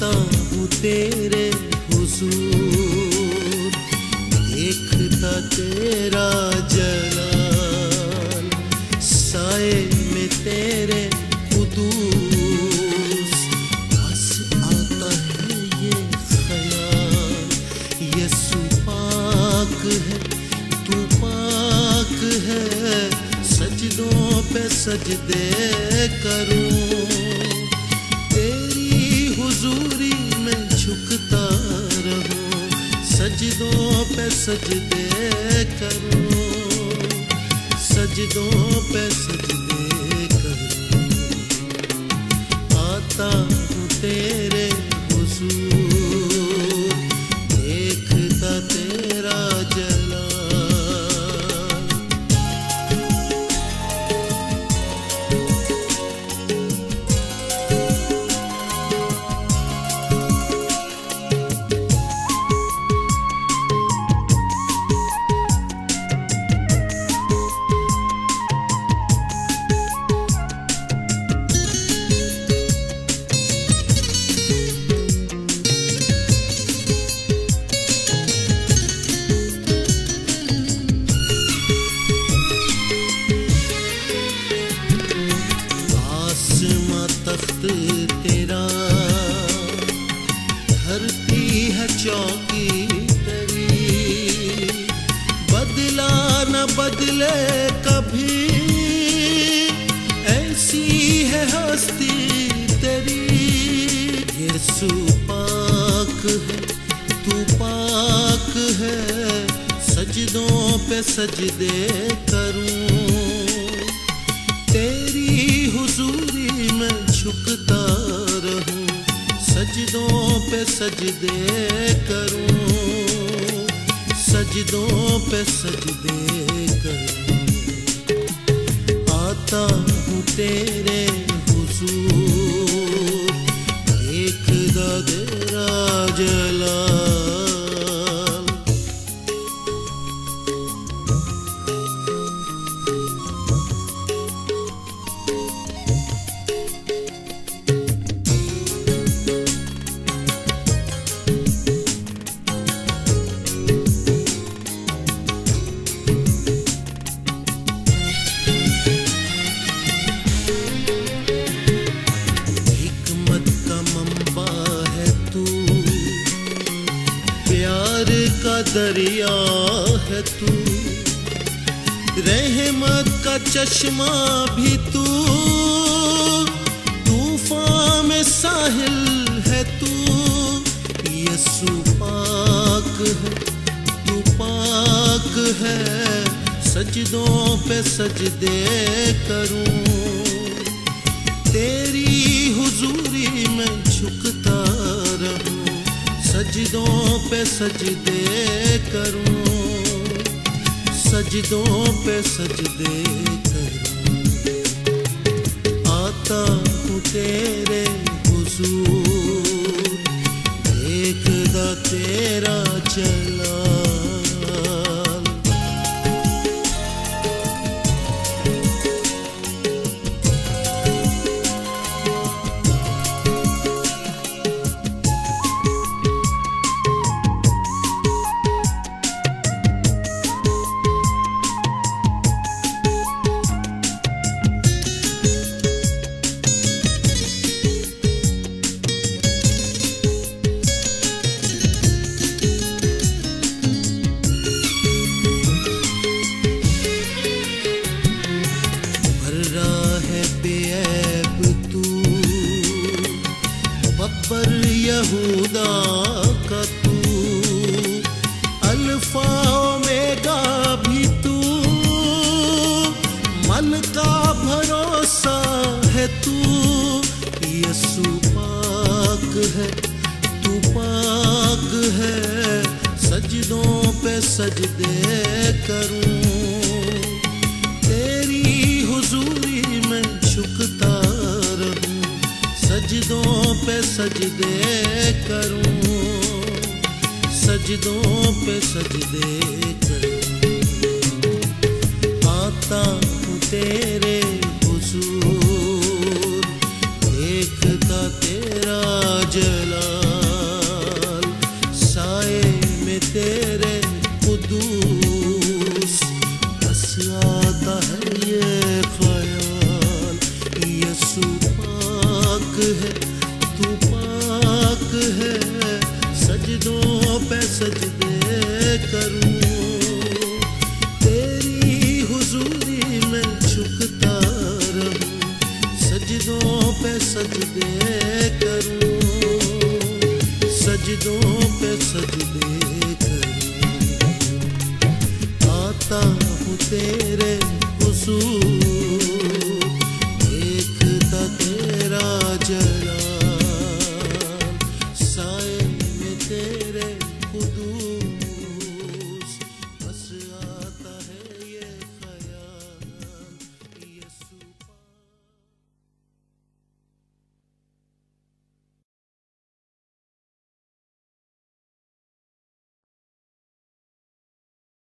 आता हूँ तेरे हुजूर देखता तेरा जलाल, साए में तेरे है तू है, सजदों पे सजदे करूँ। सजदों पे सजदे करो सजदों पे सजदे करो। आता हूँ तेरे बदले कभी। ऐसी है हस्ती तेरी। यीशु पाक है, तू पाक है। सजदों पे सजदे करूँ। तेरी हुजूरी में झुकता रहूँ, सजदों पे सजदे करूँ। सजदों पे सजदे कर आता हूँ तेरे हुजूर। दरिया है तू। रहमत का चश्मा भी तू। तूफ़ान में साहिल है तू। यसु पाक है, तू पाक है। सजदों पे सजदे करूँ। तेरी हुजूरी सजदे करूँ सजदों पे सजदे करूँ। आता हूँ तेरे हुजूर देखदा तेरा जलाल यहूदा का तू। अल्फ़ा ओमेगा भी तू। मन का भरोसा है तू। यसु पाक है, तू पाक है। सजदों पे सजदे करूँ। सजदे करूँ, सजदों पे सजदे आता हूँ तेरे हुजूर, देखता तेरा जलाल, साए में तेरे कुदूस सजदे करूँ। तेरी हुजूरी में झुकता रहूँ। सजदों पे सजदे करूँ। सजदों पे सजदे करूँ। आता हूँ तेरे हुजूर